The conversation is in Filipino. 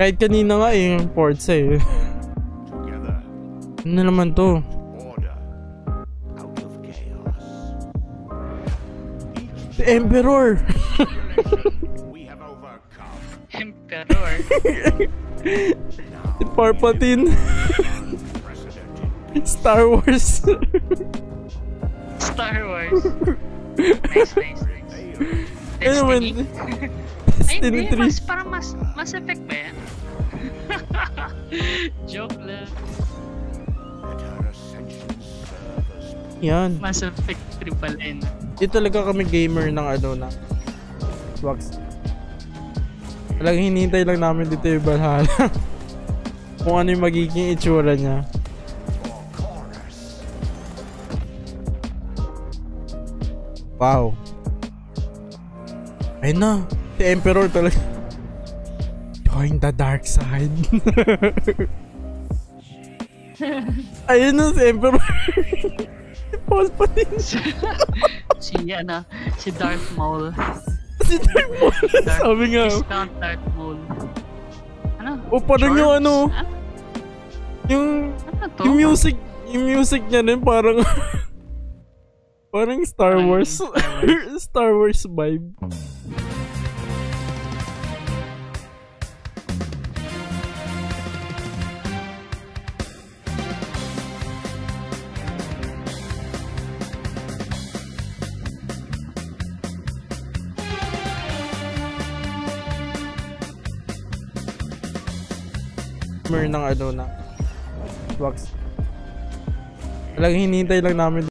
Kahit kanina nga eh, yung Forza eh. Ano naman to? The Emperor! Emperor. Si Palpatine! Star Wars! Star Wars. Nice, nice, nice. Ano hindi. 3. Mas, parang mas, mas effect ba yan? Joke lang. Yan. Mass Effect 3 pala yun. Di talaga kami gamer ng ano na. Xbox. Talagang hinihintay lang namin dito yung Valhalla. Kung ano yung magiging itsura niya. Wow. Ayun na. Si Emperor talaga. Join the dark side. Ayun na si Emperor. si Palpatine. si, ano, si Darth Maul. si Darth Maul. Darth, Sabi nga. Discount Darth Maul. Ano? O parang yung Shorts? ano. Ah, Yung, ano to? yung music. Yung music niya rin parang. parang Star Wars. Star Wars. Star Wars vibe. Mer ng ano na. Wax. Talagang hinihintay lang namin